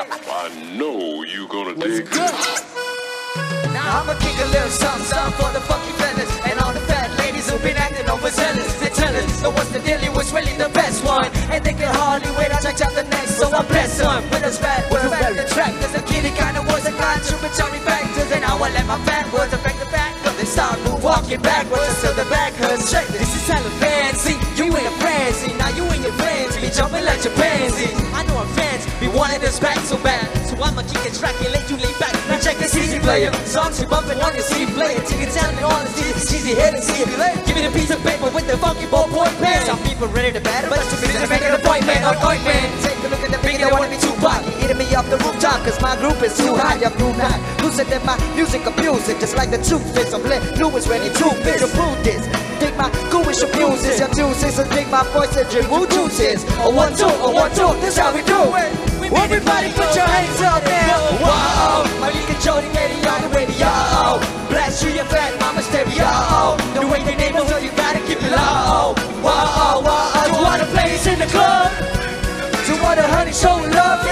I know you gonna dig. this. Now I'ma kick a little something, something for the funky fellas. And all the fat ladies who've been acting overzealous. They tell us, so what's the deal, it was really the best one. And they can hardly wait, I check out the next So I bless them with a spat, with a back the track There's a kitty kind of words that contributory factors. And I will let my fat words affect the back Cause they start move walking backwards until the back hurts Check this, this is hella fancy, you ain't a frenzy. Now you and your friends be jumping like chimpanzees I know our wanting this back so bad. So I'ma kick a track and let you lay back. Now check this easy player. Songs you bumping on your CD player. Take it down and on the CD easy head and see it Give me the piece of paper with the funky ballpoint pen. Some people ready to battle But busy to make an appointment. Appointment Take a look at the video, wanna be too He hitting me off the rooftop Cause my group is too high. I'm too not Losing than my music abusing Just like the truth is. I'm lit. New is ready to fit to prove this. Take my ghoulish abuses Your juices And take my voice and drink woo juices A one two, a one two. This how we do it Everybody put your hands up now Whoa Mali controlling radio on the radio. Blast you your fat mama stereo. The way they name so you gotta keep it low. Whoa, whoa. You wanna play this in the club? You wanna honey showing love